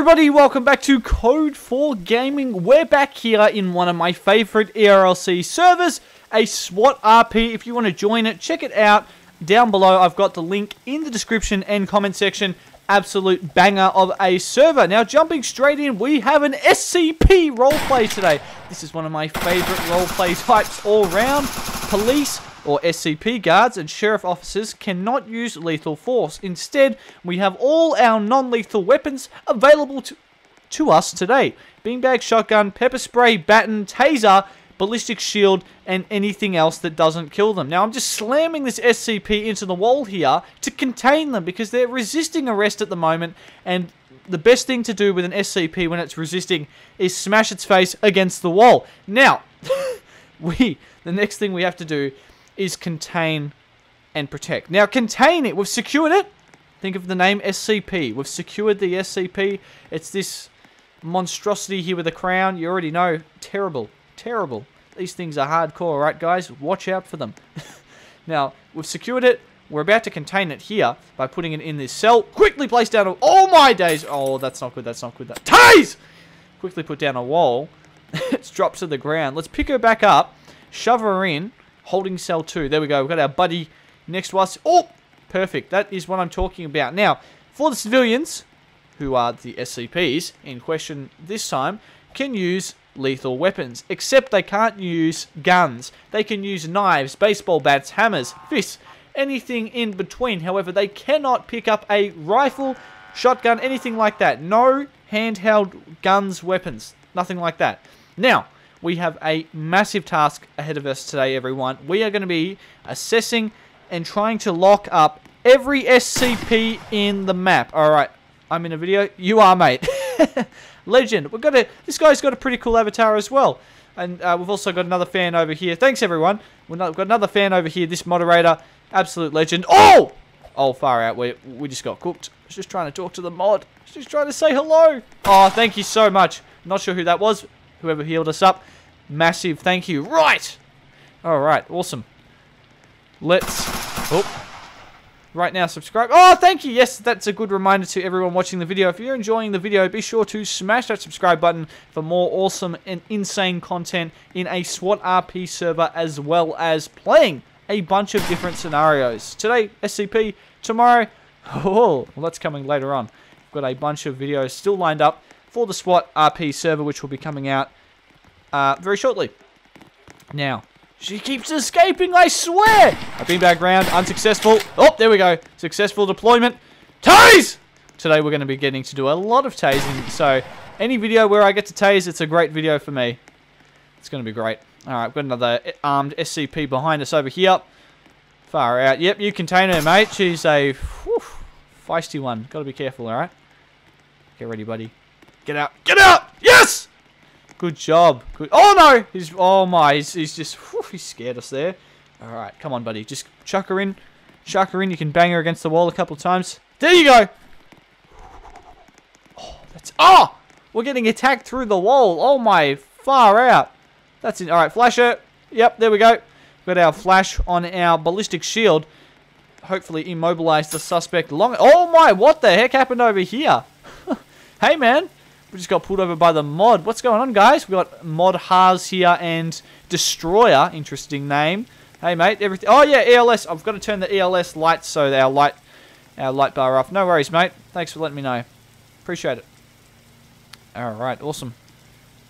everybody, welcome back to Code 4 Gaming. We're back here in one of my favorite ERLC servers, a SWAT RP. If you want to join it, check it out down below. I've got the link in the description and comment section. Absolute banger of a server. Now, jumping straight in, we have an SCP roleplay today. This is one of my favorite roleplay types all round. Police, or SCP guards and sheriff officers cannot use lethal force. Instead, we have all our non-lethal weapons available to, to us today. Beanbag, shotgun, pepper spray, baton, taser, ballistic shield, and anything else that doesn't kill them. Now, I'm just slamming this SCP into the wall here to contain them because they're resisting arrest at the moment, and the best thing to do with an SCP when it's resisting is smash its face against the wall. Now, we, the next thing we have to do is contain and protect. Now, contain it. We've secured it. Think of the name SCP. We've secured the SCP. It's this monstrosity here with a crown. You already know. Terrible. Terrible. These things are hardcore, right, guys? Watch out for them. now, we've secured it. We're about to contain it here by putting it in this cell. Quickly place down a... Oh, my days. Oh, that's not good. That's not good. That... Tase! Quickly put down a wall. it's dropped to the ground. Let's pick her back up. Shove her in holding cell 2. There we go. We've got our buddy next to us. Oh, perfect. That is what I'm talking about. Now, for the civilians, who are the SCPs in question this time, can use lethal weapons, except they can't use guns. They can use knives, baseball bats, hammers, fists, anything in between. However, they cannot pick up a rifle, shotgun, anything like that. No handheld guns, weapons, nothing like that. Now, we have a massive task ahead of us today, everyone. We are going to be assessing and trying to lock up every SCP in the map. All right, I'm in a video. You are, mate. Legend. We've got a. This guy's got a pretty cool avatar as well. And uh, we've also got another fan over here. Thanks, everyone. We've got another fan over here. This moderator, absolute legend. Oh! Oh, far out. We, we just got cooked. Just trying to talk to the mod. Just trying to say hello. Oh, thank you so much. Not sure who that was whoever healed us up. Massive thank you. Right. All right. Awesome. Let's... Oh. Right now, subscribe. Oh, thank you. Yes, that's a good reminder to everyone watching the video. If you're enjoying the video, be sure to smash that subscribe button for more awesome and insane content in a SWAT RP server as well as playing a bunch of different scenarios. Today, SCP. Tomorrow, oh, well, that's coming later on. Got a bunch of videos still lined up for the SWAT RP server, which will be coming out uh, very shortly. Now, she keeps escaping, I swear! I've been back round, unsuccessful. Oh, there we go. Successful deployment. Tase! Today we're going to be getting to do a lot of tasing, so any video where I get to tase, it's a great video for me. It's going to be great. Alright, we've got another armed SCP behind us over here. Far out. Yep, you contain her, mate. She's a whew, feisty one. Got to be careful, alright? Get ready, buddy. Get out. Get out! Yes! Good job. Good. Oh, no! He's, oh, my. He's, he's just, whew, he scared us there. All right, come on, buddy. Just chuck her in. Chuck her in. You can bang her against the wall a couple of times. There you go. Oh, that's, oh! We're getting attacked through the wall. Oh, my. Far out. That's it. All right, flash her. Yep, there we go. Got our flash on our ballistic shield. Hopefully immobilize the suspect long. Oh, my. What the heck happened over here? hey, man. We just got pulled over by the mod. What's going on, guys? We got Mod Haas here and Destroyer. Interesting name. Hey, mate. Everything. Oh, yeah, ELS. I've got to turn the ELS lights so our light, our light bar off. No worries, mate. Thanks for letting me know. Appreciate it. All right, awesome.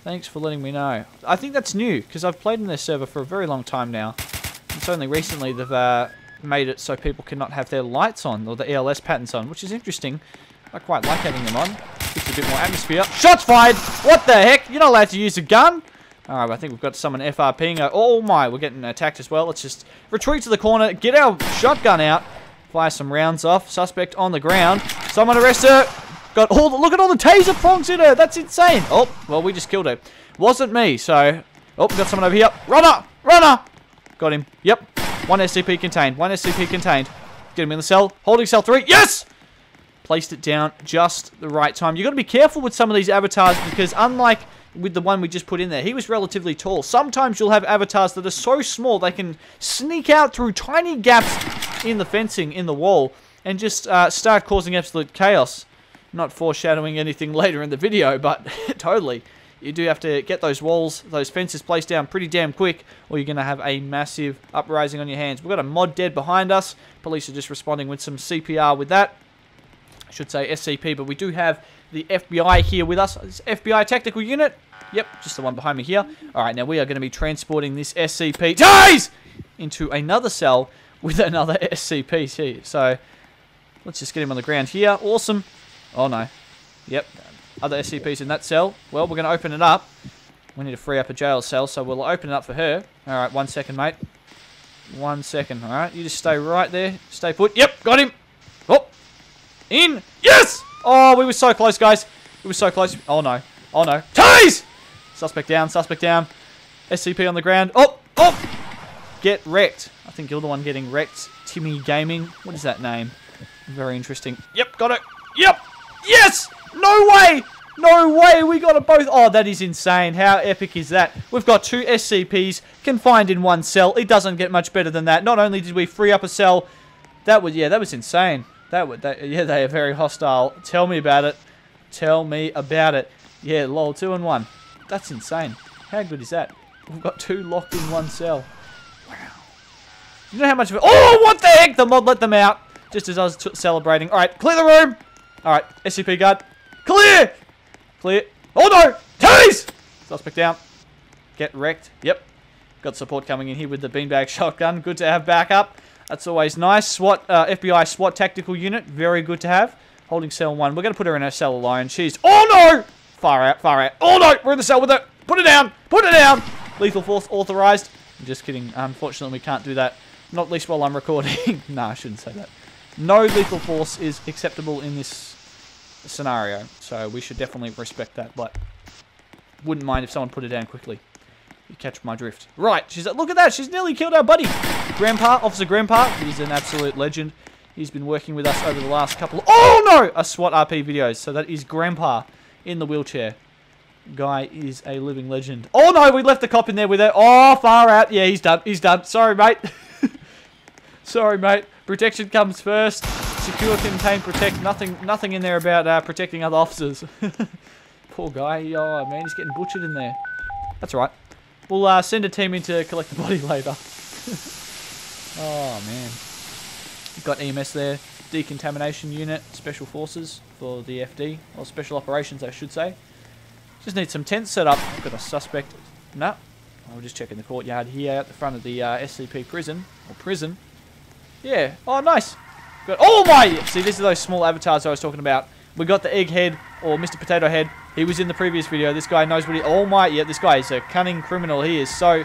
Thanks for letting me know. I think that's new because I've played in their server for a very long time now. It's only recently they've uh, made it so people cannot have their lights on or the ELS patterns on, which is interesting. I quite like having them on. Gives a bit more atmosphere. Shots fired! What the heck? You're not allowed to use a gun? Alright, I think we've got someone FRPing. Oh my, we're getting attacked as well. Let's just retreat to the corner, get our shotgun out, fire some rounds off. Suspect on the ground. Someone arrest her! Got all the, look at all the taser prongs in her. That's insane. Oh, well, we just killed her. Wasn't me, so... Oh, got someone over here. Runner! Runner! Got him. Yep. One SCP contained. One SCP contained. Get him in the cell. Holding cell three. Yes! Placed it down just the right time. You've got to be careful with some of these avatars because unlike with the one we just put in there, he was relatively tall. Sometimes you'll have avatars that are so small they can sneak out through tiny gaps in the fencing, in the wall, and just uh, start causing absolute chaos. Not foreshadowing anything later in the video, but totally. You do have to get those walls, those fences placed down pretty damn quick, or you're going to have a massive uprising on your hands. We've got a mod dead behind us. Police are just responding with some CPR with that. I should say SCP, but we do have the FBI here with us. FBI tactical unit. Yep, just the one behind me here. All right, now we are going to be transporting this SCP dies into another cell with another SCP. So let's just get him on the ground here. Awesome. Oh no. Yep, other SCPs in that cell. Well, we're going to open it up. We need to free up a jail cell, so we'll open it up for her. All right, one second, mate. One second, all right? You just stay right there. Stay put. Yep, got him. In. Yes! Oh, we were so close, guys. We were so close. Oh, no. Oh, no. Tase! Suspect down, suspect down. SCP on the ground. Oh, oh! Get wrecked. I think you're the one getting wrecked. Timmy Gaming. What is that name? Very interesting. Yep, got it. Yep! Yes! No way! No way! We got it both. Oh, that is insane. How epic is that? We've got two SCPs confined in one cell. It doesn't get much better than that. Not only did we free up a cell, that was, yeah, that was insane. That would, yeah, they are very hostile. Tell me about it. Tell me about it. Yeah, lol, two and one. That's insane. How good is that? We've got two locked in one cell. Wow. You know how much of it? Oh, what the heck? The mod let them out. Just as I was celebrating. All right, clear the room. All right, SCP guard. Clear! Clear. Oh no! Tase! Suspect down. Get wrecked. Yep. Got support coming in here with the beanbag shotgun. Good to have backup. That's always nice. SWAT, uh, FBI SWAT tactical unit. Very good to have. Holding cell one. We're going to put her in her cell alone. She's... Oh no! Far out, far out. Oh no! We're in the cell with her. Put it down! Put it down! Lethal force authorized. I'm just kidding. Unfortunately, we can't do that. Not least while I'm recording. no, I shouldn't say that. No lethal force is acceptable in this scenario. So we should definitely respect that, but wouldn't mind if someone put it down quickly. You catch my drift. Right, she's look at that, she's nearly killed our buddy. Grandpa, Officer Grandpa, he's an absolute legend. He's been working with us over the last couple of, oh no, a SWAT RP videos. So that is Grandpa in the wheelchair. Guy is a living legend. Oh no, we left the cop in there with her. Oh, far out. Yeah, he's done. He's done. Sorry, mate. Sorry, mate. Protection comes first. Secure, contain, protect. Nothing nothing in there about uh, protecting other officers. Poor guy. Oh, man, he's getting butchered in there. That's right. We'll uh, send a team in to collect the body later. Oh, man. Got EMS there. Decontamination unit, special forces for the FD. Or special operations, I should say. Just need some tents set up. Got a suspect. No. we will just checking the courtyard here at the front of the uh, SCP prison. Or prison. Yeah. Oh, nice. Got, oh my! See, this is those small avatars I was talking about. We got the Egghead, or Mr. Potato Head. He was in the previous video. This guy knows what he... Oh my... Yeah, this guy is a cunning criminal. He is so...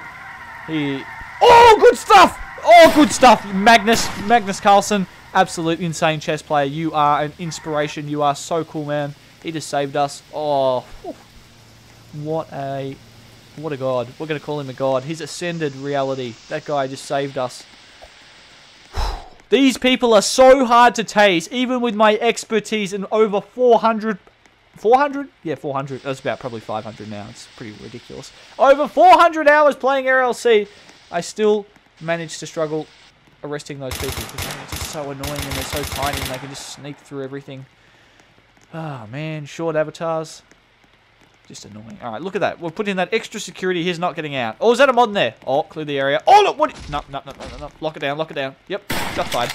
He... Oh, good stuff! Oh, good stuff! Magnus, Magnus Carlsen. Absolute insane chess player. You are an inspiration. You are so cool, man. He just saved us. Oh, what a... What a god. We're going to call him a god. His ascended reality. That guy just saved us. These people are so hard to tase, even with my expertise in over 400... 400? Yeah, 400. That's about probably 500 now. It's pretty ridiculous. Over 400 hours playing RLC, I still managed to struggle arresting those people because they're just so annoying and they're so tiny and they can just sneak through everything. Oh, man. Short avatars. Just annoying. All right, look at that. We're putting that extra security. He's not getting out. Oh, is that a mod in there? Oh, clear the area. Oh, look. What? No, no, no, no, no. Lock it down. Lock it down. Yep. Just fine.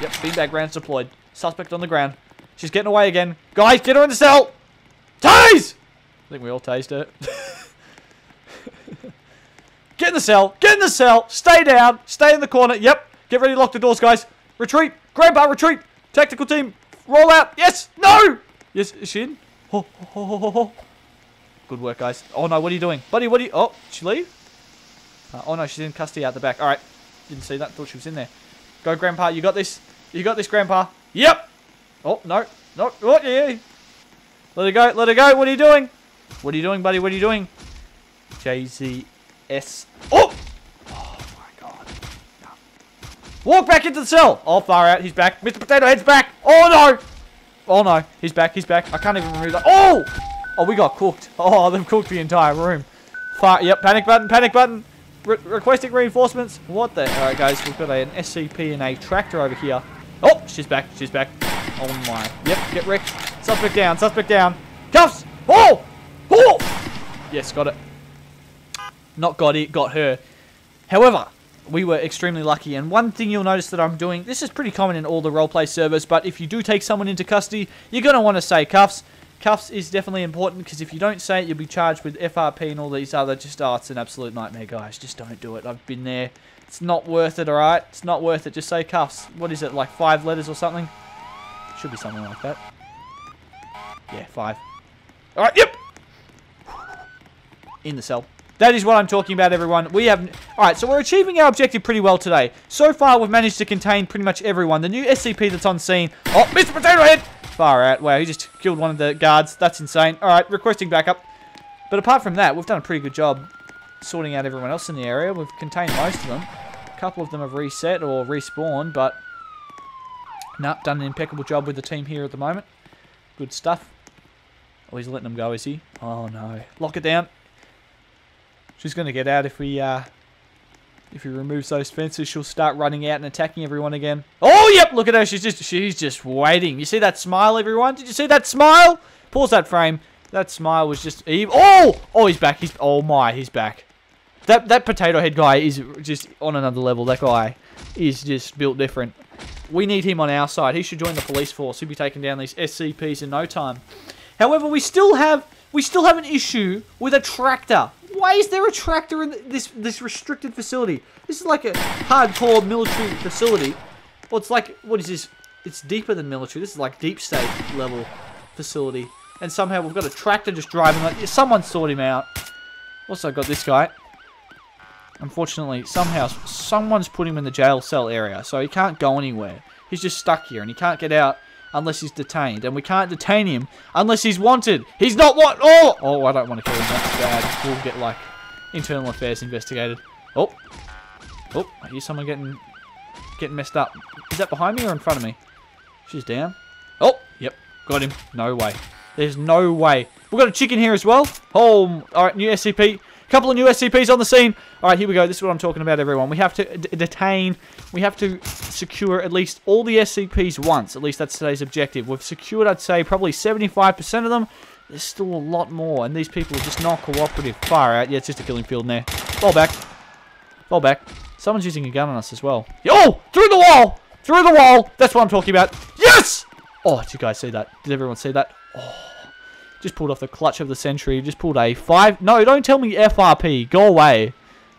Yep. Beanbag rounds deployed. Suspect on the ground. She's getting away again. Guys, get her in the cell. Tase! I think we all tased her. get in the cell. Get in the cell. Stay down. Stay in the corner. Yep. Get ready to lock the doors, guys. Retreat. Grandpa, retreat. Tactical team. Roll out. Yes. No. Yes. Is she in? Oh, oh, oh, oh, Good work, guys. Oh, no, what are you doing? Buddy, what are you... Oh, did she leave? Uh, oh, no, she's in custody out the back. All right. Didn't see that. Thought she was in there. Go, Grandpa. You got this. You got this, Grandpa. Yep. Oh, no. No. Oh, yeah. Let her go. Let her go. What are you doing? What are you doing, buddy? What are you doing? JZS. Oh! Oh, my God. No. Walk back into the cell. Oh, far out. He's back. Mr. Potato Head's back. Oh, no. Oh no, he's back, he's back. I can't even remove that. Oh! Oh, we got cooked. Oh, they've cooked the entire room. Fire, yep, panic button, panic button. Re requesting reinforcements. What the? Alright, guys, we've got an SCP and a tractor over here. Oh, she's back, she's back. Oh my. Yep, get wrecked. Suspect down, suspect down. Cuffs! Oh! Oh! Yes, got it. Not got it, got her. However, we were extremely lucky. And one thing you'll notice that I'm doing, this is pretty common in all the roleplay servers, but if you do take someone into custody, you're going to want to say cuffs. Cuffs is definitely important because if you don't say it, you'll be charged with FRP and all these other just, oh, it's an absolute nightmare, guys. Just don't do it. I've been there. It's not worth it, alright? It's not worth it. Just say cuffs. What is it, like five letters or something? Should be something like that. Yeah, five. Alright, yep! In the cell. That is what I'm talking about, everyone. We have... Alright, so we're achieving our objective pretty well today. So far, we've managed to contain pretty much everyone. The new SCP that's on scene... Oh, Mr. Potato Head! Far out. Wow, he just killed one of the guards. That's insane. Alright, requesting backup. But apart from that, we've done a pretty good job sorting out everyone else in the area. We've contained most of them. A couple of them have reset or respawned, but... Nah, done an impeccable job with the team here at the moment. Good stuff. Oh, he's letting them go, is he? Oh, no. Lock it down. She's going to get out if we, uh, if he removes those fences. She'll start running out and attacking everyone again. Oh, yep, look at her. She's just, she's just waiting. You see that smile, everyone? Did you see that smile? Pause that frame. That smile was just evil. Oh! Oh, he's back. He's, oh my, he's back. That, that potato head guy is just on another level. That guy is just built different. We need him on our side. He should join the police force. He'll be taking down these SCPs in no time. However, we still have we still have an issue with a tractor. Why is there a tractor in this this restricted facility? This is like a hardcore military facility. Well, it's like, what is this? It's deeper than military. This is like deep state level facility. And somehow we've got a tractor just driving. Like, someone sort him out. Also got this guy. Unfortunately, somehow, someone's put him in the jail cell area. So he can't go anywhere. He's just stuck here and he can't get out unless he's detained. And we can't detain him unless he's wanted. He's not what? Oh! Oh, I don't want to kill him. That's bad. We'll get, like, internal affairs investigated. Oh. Oh, I hear someone getting getting messed up. Is that behind me or in front of me? She's down. Oh, yep. Got him. No way. There's no way. We've got a chicken here as well. Oh, alright, new SCP couple of new SCPs on the scene. All right, here we go. This is what I'm talking about, everyone. We have to detain, we have to secure at least all the SCPs once. At least that's today's objective. We've secured, I'd say, probably 75% of them. There's still a lot more, and these people are just not cooperative. Far out. Yeah, it's just a killing field in there. Fall back. Fall back. Someone's using a gun on us as well. Oh! Through the wall! Through the wall! That's what I'm talking about. Yes! Oh, did you guys see that? Did everyone see that? Oh. Just pulled off the clutch of the century. Just pulled a five. No, don't tell me FRP. Go away.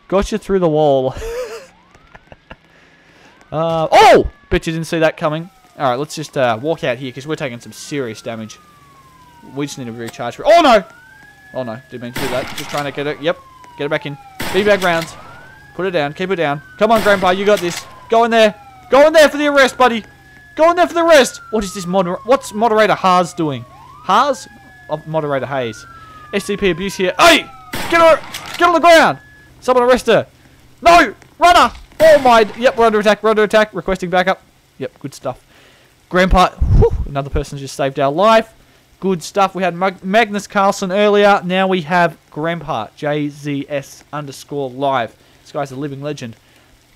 Got you through the wall. uh, oh! Bet you didn't see that coming. Alright, let's just uh, walk out here because we're taking some serious damage. We just need to recharge for Oh, no! Oh, no. Didn't mean to do that. Just trying to get it. Yep. Get it back in. Be back rounds. Put it down. Keep it down. Come on, Grandpa. You got this. Go in there. Go in there for the arrest, buddy. Go in there for the arrest. What is this moder... What's Moderator Haas doing? Haas? Moderator Hayes. SCP abuse here. Hey! Get her! Get on the ground! Someone arrest her! No! Runner! Oh my... Yep, we're under attack. We're under attack. Requesting backup. Yep, good stuff. Grandpa... Whew, another person just saved our life. Good stuff. We had Mag Magnus Carlsen earlier. Now we have Grandpa. JZS underscore live. This guy's a living legend.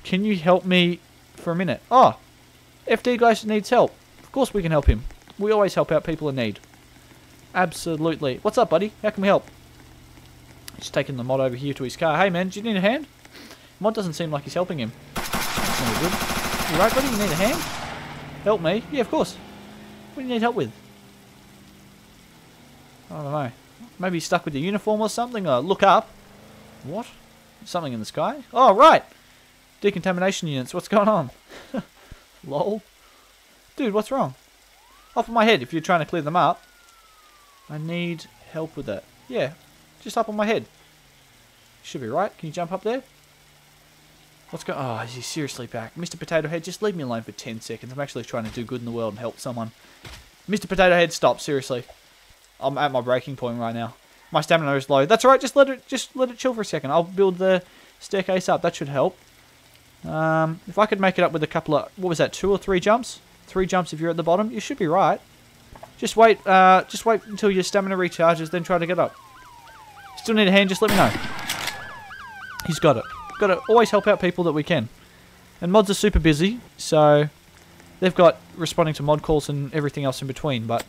Can you help me for a minute? Oh, FD guy needs help. Of course we can help him. We always help out people in need. Absolutely. What's up, buddy? How can we help? He's taking the mod over here to his car. Hey, man, do you need a hand? Mod doesn't seem like he's helping him. That's good. You right, buddy? You need a hand? Help me? Yeah, of course. What do you need help with? I don't know. Maybe he's stuck with the uniform or something? Uh, look up. What? Something in the sky? Oh, right. Decontamination units. What's going on? Lol. Dude, what's wrong? Off of my head if you're trying to clear them up. I need help with that. Yeah, just up on my head. Should be right. Can you jump up there? What's going Oh, is he seriously back? Mr. Potato Head, just leave me alone for 10 seconds. I'm actually trying to do good in the world and help someone. Mr. Potato Head, stop. Seriously. I'm at my breaking point right now. My stamina is low. That's alright. Just let it just let it chill for a second. I'll build the staircase up. That should help. Um, if I could make it up with a couple of... What was that? Two or three jumps? Three jumps if you're at the bottom. You should be right. Just wait, uh, just wait until your stamina recharges, then try to get up. Still need a hand, just let me know. He's got it. Got to always help out people that we can. And mods are super busy, so They've got responding to mod calls and everything else in between, but...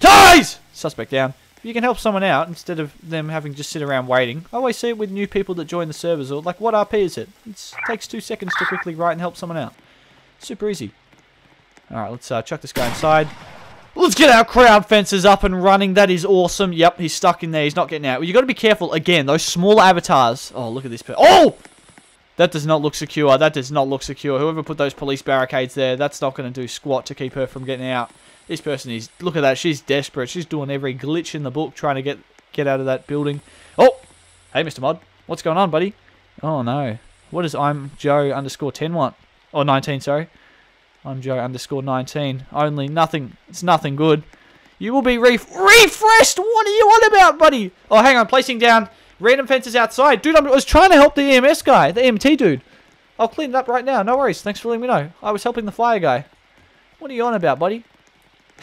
Tase! Suspect down. If you can help someone out instead of them having just sit around waiting. I always see it with new people that join the servers. Or like, what RP is it? It takes two seconds to quickly write and help someone out. Super easy. Alright, let's uh, chuck this guy inside. Let's get our crowd fences up and running. That is awesome. Yep, he's stuck in there. He's not getting out. Well, you got to be careful. Again, those small avatars. Oh, look at this. Oh! That does not look secure. That does not look secure. Whoever put those police barricades there, that's not going to do squat to keep her from getting out. This person is... Look at that. She's desperate. She's doing every glitch in the book trying to get, get out of that building. Oh! Hey, Mr. Mod. What's going on, buddy? Oh, no. What is I'm Joe underscore 10 want? Or 19, sorry. I'm Joe underscore 19. Only nothing. It's nothing good. You will be ref refreshed. What are you on about, buddy? Oh, hang on. Placing down Random fences outside. Dude, I was trying to help the EMS guy, the EMT dude. I'll clean it up right now. No worries. Thanks for letting me know. I was helping the fire guy. What are you on about, buddy?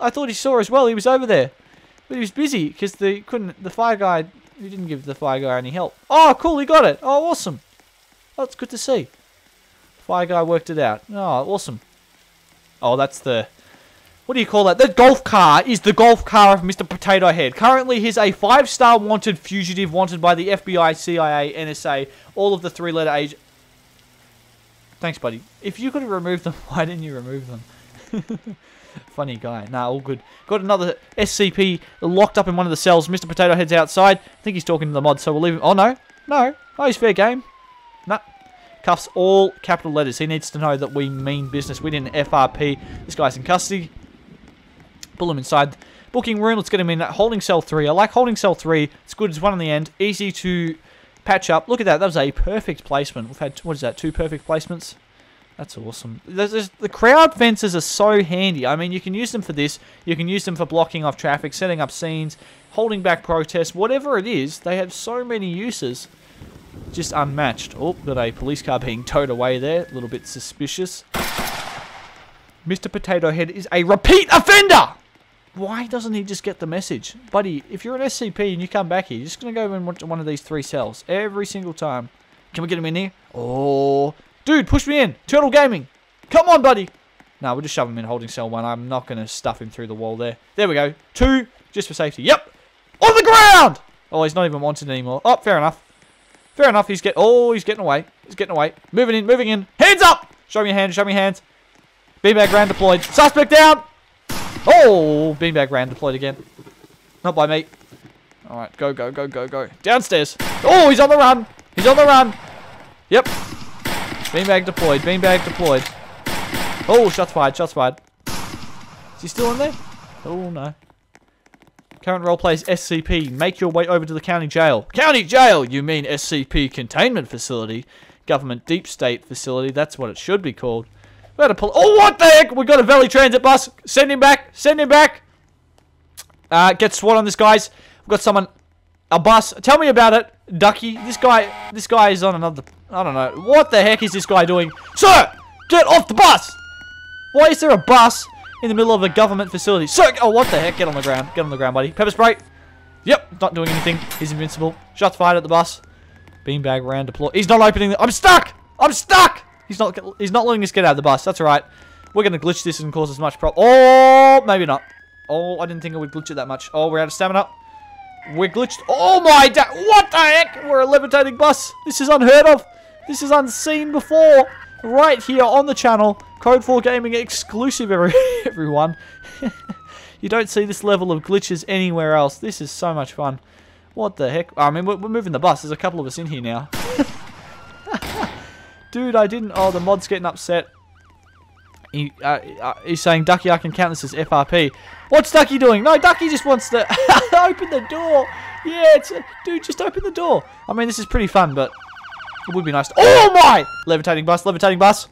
I thought he saw as well. He was over there. But he was busy because the couldn't the fire guy he didn't give the fire guy any help. Oh, cool, he got it. Oh, awesome. That's good to see. Fire guy worked it out. Oh, awesome. Oh, that's the what do you call that? The golf car is the golf car of Mr. Potato Head. Currently, he's a five-star wanted fugitive wanted by the FBI, CIA, NSA, all of the three-letter age. Thanks, buddy. If you could have removed them, why didn't you remove them? Funny guy. Nah, all good. Got another SCP locked up in one of the cells. Mr. Potato Head's outside. I think he's talking to the mod, so we'll leave him. Oh, no. No. Oh, he's fair game. Nah. Cuffs all capital letters. He needs to know that we mean business. We didn't FRP. This guy's in custody. Pull him inside. Booking room, let's get him in. Holding cell 3. I like holding cell 3. It's good. It's one on the end. Easy to patch up. Look at that. That was a perfect placement. We've had, what is that, two perfect placements? That's awesome. There's, there's, the crowd fences are so handy. I mean, you can use them for this. You can use them for blocking off traffic, setting up scenes, holding back protests, whatever it is. They have so many uses. Just unmatched. Oh, got a police car being towed away there. A little bit suspicious. Mr. Potato Head is a repeat offender! Why doesn't he just get the message? Buddy, if you're an SCP and you come back here, you're just going to go in one of these three cells. Every single time. Can we get him in here? Oh. Dude, push me in. Turtle Gaming. Come on, buddy. No, we'll just shove him in holding cell one. I'm not going to stuff him through the wall there. There we go. Two, just for safety. Yep. On the ground! Oh, he's not even wanted anymore. Oh, fair enough. Fair enough. He's get. Oh, he's getting away. He's getting away. Moving in, moving in. Hands up! Show me your hands, show me your hands. Beanbag ran deployed. Suspect down! Oh, beanbag ran deployed again. Not by me. Alright, go, go, go, go, go. Downstairs. Oh, he's on the run. He's on the run. Yep. Beanbag deployed. Beanbag deployed. Oh, shots fired. Shots fired. Is he still in there? Oh, no. Current role plays SCP. Make your way over to the county jail. County jail! You mean SCP containment facility? Government deep state facility. That's what it should be called. We had a pull. Oh, what the heck? We got a Valley Transit bus. Send him back. Send him back. Uh, get SWAT on this, guys. We've got someone. A bus. Tell me about it, Ducky. This guy. This guy is on another. I don't know. What the heck is this guy doing? Sir, get off the bus. Why is there a bus in the middle of a government facility? Sir, oh, what the heck? Get on the ground. Get on the ground, buddy. Pepper spray. Yep, not doing anything. He's invincible. Shots fired at the bus. Beanbag ran deploy. He's not opening the. I'm stuck. I'm stuck. He's not he's not letting us get out of the bus. That's alright. We're going to glitch this and cause as much problem. Oh, maybe not. Oh, I didn't think I would glitch it that much. Oh, we're out of stamina. We're glitched. Oh my da- What the heck? We're a levitating bus. This is unheard of. This is unseen before. Right here on the channel. Code 4 Gaming exclusive, every everyone. you don't see this level of glitches anywhere else. This is so much fun. What the heck? I mean, we're, we're moving the bus. There's a couple of us in here now. Dude, I didn't. Oh, the mod's getting upset. He, uh, uh, he's saying, Ducky, I can count this as FRP. What's Ducky doing? No, Ducky just wants to open the door. Yeah, a, dude, just open the door. I mean, this is pretty fun, but it would be nice to, Oh, my! Levitating bus, levitating bus.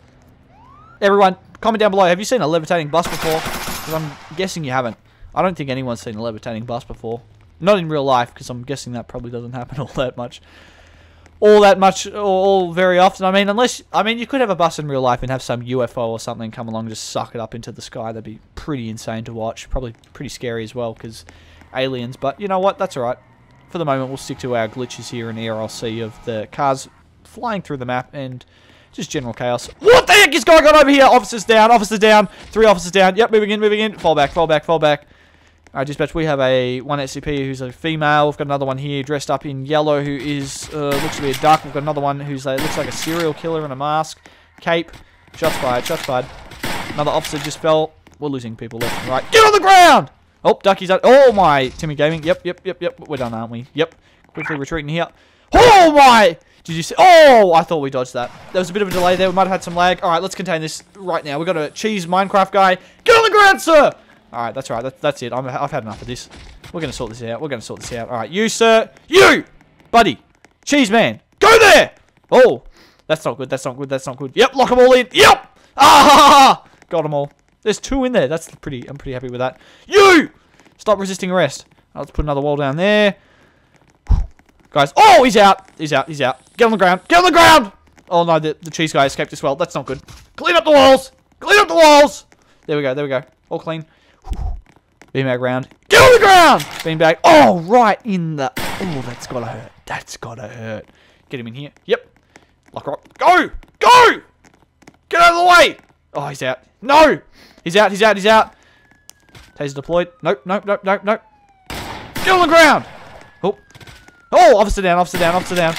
Everyone, comment down below. Have you seen a levitating bus before? Because I'm guessing you haven't. I don't think anyone's seen a levitating bus before. Not in real life, because I'm guessing that probably doesn't happen all that much all that much all very often. I mean, unless I mean, you could have a bus in real life and have some UFO or something come along, just suck it up into the sky. That'd be pretty insane to watch. Probably pretty scary as well because aliens. But you know what? That's all right. For the moment, we'll stick to our glitches here in ERLC of the cars flying through the map and Just general chaos. What the heck is going on over here? Officers down, officers down. Three officers down. Yep, moving in, moving in. Fall back, fall back, fall back. Alright, dispatch, we have a one SCP who's a female. We've got another one here dressed up in yellow who is, uh, looks to be a duck. We've got another one who's looks like a serial killer in a mask. Cape. Shots fired, shots fired. Another officer just fell. We're losing people left and right. Get on the ground! Oh, Ducky's up. Oh, my. Timmy Gaming. Yep, yep, yep, yep. We're done, aren't we? Yep. Quickly retreating here. Oh, my! Did you see? Oh, I thought we dodged that. There was a bit of a delay there. We might have had some lag. All right, let's contain this right now. We've got a cheese Minecraft guy. Get on the ground, sir! All right, that's right. That, that's it. i have had enough of this. We're going to sort this out. We're going to sort this out. All right, you, sir. You! Buddy. Cheese man. Go there! Oh, that's not good. That's not good. That's not good. Yep, lock them all in. Yep! Ah! Got them all. There's two in there. That's pretty. I'm pretty happy with that. You! Stop resisting arrest. Let's put another wall down there. Guys. Oh, he's out. He's out. He's out. Get on the ground. Get on the ground! Oh, no. The, the cheese guy escaped as well. That's not good. Clean up the walls. Clean up the walls. There we go. There we go. All clean. Beanbag round. Get on the ground! Beanbag. Oh, right in the... Oh, that's gotta hurt. That's gotta hurt. Get him in here. Yep. Lock rock. Go! Go! Get out of the way! Oh, he's out. No! He's out, he's out, he's out. Taser deployed. Nope, nope, nope, nope, nope. Get on the ground! Oh. Officer down, officer down, officer down.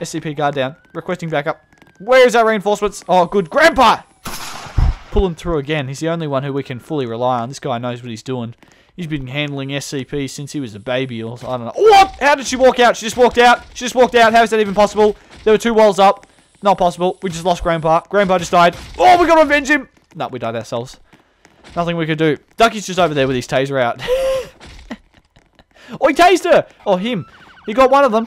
SCP guard down. Requesting backup. Where is our reinforcements? Oh, good. Grandpa! Pulling through again. He's the only one who we can fully rely on. This guy knows what he's doing. He's been handling SCP since he was a baby or I don't know. What? How did she walk out? She just walked out. She just walked out. How is that even possible? There were two walls up. Not possible. We just lost Grandpa. Grandpa just died. Oh, we gotta avenge him. No, we died ourselves. Nothing we could do. Ducky's just over there with his taser out. oh, he tased her. Oh, him. He got one of them.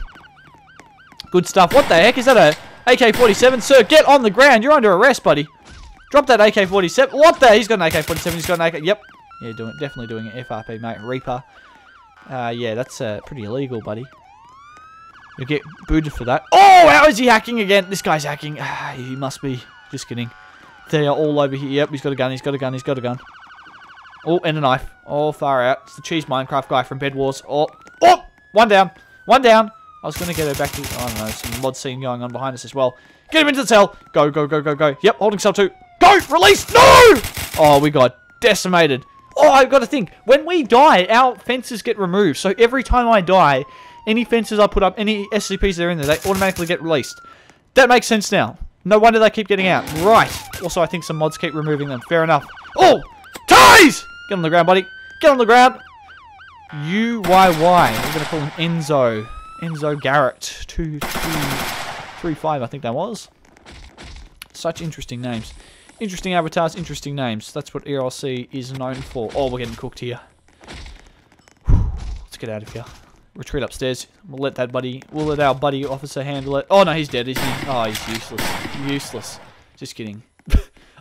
Good stuff. What the heck? Is that a AK-47? Sir, get on the ground. You're under arrest, buddy. Drop that AK-47. What the? He's got an AK-47. He's got an AK. Yep. Yeah, doing definitely doing an FRP, mate. Reaper. Uh, yeah, that's uh, pretty illegal, buddy. You get booted for that. Oh, how is he hacking again? This guy's hacking. Ah, he must be. Just kidding. They are all over here. Yep, he's got a gun. He's got a gun. He's got a gun. Oh, and a knife. Oh, far out. It's the cheese Minecraft guy from Bed Wars. Oh, oh, one down. One down. I was going to get her back to... I don't know, some mod scene going on behind us as well. Get him into the cell. Go, go, go, go, go. Yep, holding cell two. Go! Release! No! Oh, we got decimated. Oh, I've got to think. When we die, our fences get removed. So every time I die, any fences I put up, any SCPs that are in there, they automatically get released. That makes sense now. No wonder they keep getting out. Right. Also, I think some mods keep removing them. Fair enough. Oh! Tase! Get on the ground, buddy. Get on the ground. UYY. We're going to call him Enzo. Enzo Garrett. 2235, I think that was. Such interesting names. Interesting avatars, interesting names. That's what ERLC is known for. Oh, we're getting cooked here. Let's get out of here. Retreat upstairs. We'll let that buddy, we'll let our buddy officer handle it. Oh no, he's dead, isn't he? Oh, he's useless. Useless. Just kidding.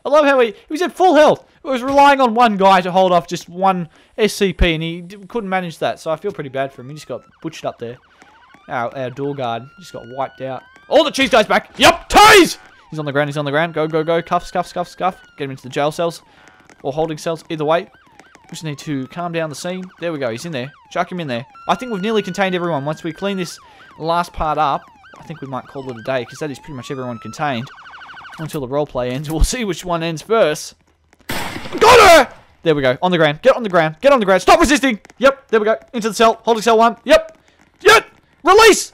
I love how he, he was at full health. He was relying on one guy to hold off just one SCP, and he couldn't manage that. So I feel pretty bad for him. He just got butchered up there. Our, our door guard just got wiped out. Oh, the cheese guy's back. Yep, Tase! He's on the ground. He's on the ground. Go, go, go. Cuff, scuff, scuff, scuff. Get him into the jail cells. Or holding cells. Either way. We just need to calm down the scene. There we go. He's in there. Chuck him in there. I think we've nearly contained everyone. Once we clean this last part up, I think we might call it a day, because that is pretty much everyone contained. Until the roleplay ends. We'll see which one ends first. Got her! There we go. On the ground. Get on the ground. Get on the ground. Stop resisting! Yep. There we go. Into the cell. Holding cell one. Yep. Yep! Release!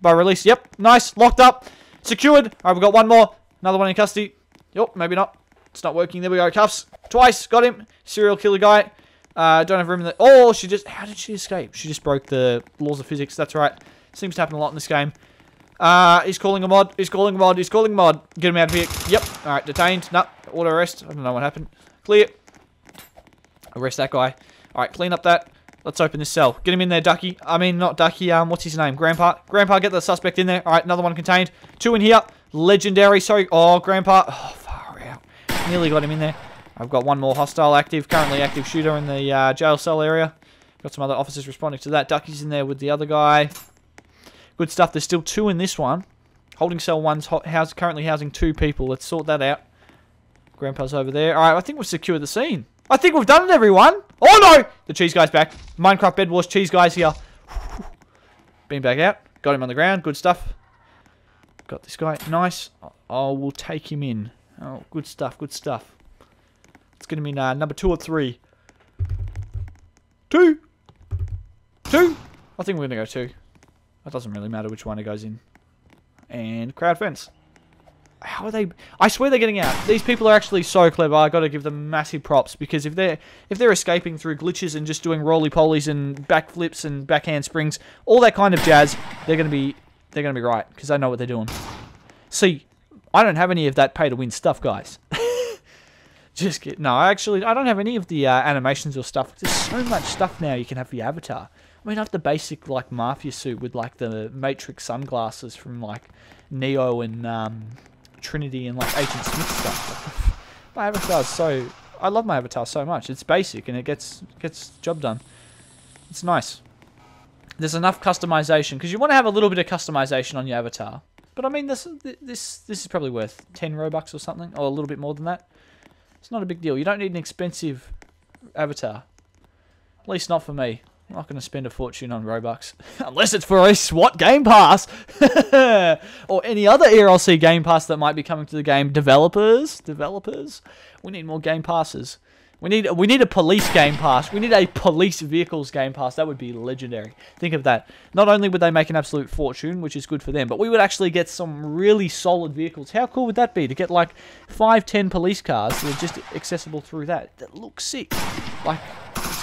By release. Yep. Nice. Locked up. Secured. Alright, we've got one more. Another one in custody. Yep, maybe not. It's not working. There we go. Cuffs. Twice. Got him. Serial killer guy. Uh, don't have room in the... Oh, she just... How did she escape? She just broke the laws of physics. That's right. Seems to happen a lot in this game. Uh, he's calling a mod. He's calling a mod. He's calling a mod. Get him out of here. Yep. Alright, detained. No. Auto arrest. I don't know what happened. Clear. Arrest that guy. Alright, clean up that. Let's open this cell. Get him in there, Ducky. I mean, not Ducky. Um, what's his name? Grandpa. Grandpa, get the suspect in there. Alright, another one contained. Two in here. Legendary. Sorry. Oh, Grandpa. Oh, far out. Nearly got him in there. I've got one more hostile active, currently active shooter in the uh, jail cell area. Got some other officers responding to that. Ducky's in there with the other guy. Good stuff. There's still two in this one. Holding cell one's house, currently housing two people. Let's sort that out. Grandpa's over there. Alright, I think we've secured the scene. I think we've done it, everyone. Oh, no! The cheese guy's back. Minecraft Bed Wars cheese guy's here. Been back out. Got him on the ground. Good stuff. Got this guy. Nice. Oh, we'll take him in. Oh, good stuff, good stuff. It's going to be uh, number two or three. Two. Two. I think we're going to go two. It doesn't really matter which one it goes in. And crowd fence. How are they? I swear they're getting out. These people are actually so clever. I got to give them massive props because if they're if they're escaping through glitches and just doing roly polies and backflips and backhand springs, all that kind of jazz, they're to be they're to be right because they know what they're doing. See, I don't have any of that pay to win stuff, guys. just get no. I actually, I don't have any of the uh, animations or stuff. There's so much stuff now you can have for your avatar. I mean, I have the basic like mafia suit with like the Matrix sunglasses from like Neo and um, Trinity and like Agent Smith stuff. my avatar is so I love my avatar so much. It's basic and it gets gets job done. It's nice. There's enough customization because you want to have a little bit of customization on your avatar. But I mean, this this this is probably worth 10 robux or something, or a little bit more than that. It's not a big deal. You don't need an expensive avatar. At least not for me. I'm not going to spend a fortune on Robux. Unless it's for a SWAT Game Pass. or any other ERLC Game Pass that might be coming to the game. Developers? Developers? We need more Game Passes. We need we need a police game pass. We need a police vehicles game pass. That would be legendary. Think of that. Not only would they make an absolute fortune, which is good for them, but we would actually get some really solid vehicles. How cool would that be to get like five, ten police cars that are just accessible through that? That looks sick. Like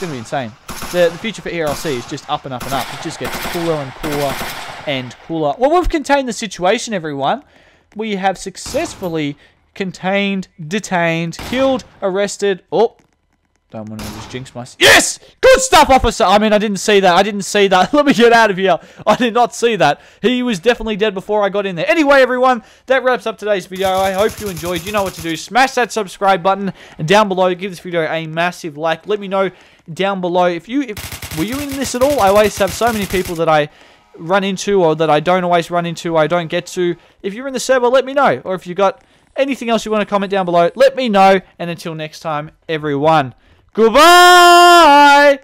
it's gonna be insane. The, the future for ERLC is just up and up and up. It just gets cooler and cooler and cooler. Well, we've contained the situation, everyone. We have successfully contained, detained, killed, arrested. Oh, don't want to just jinx myself. Yes! Good stuff, officer! I mean, I didn't see that. I didn't see that. Let me get out of here. I did not see that. He was definitely dead before I got in there. Anyway, everyone, that wraps up today's video. I hope you enjoyed. You know what to do. Smash that subscribe button. And down below, give this video a massive like. Let me know down below if you... If, were you in this at all? I always have so many people that I run into or that I don't always run into, I don't get to. If you're in the server, let me know. Or if you got anything else you want to comment down below, let me know. And until next time, everyone... Goodbye!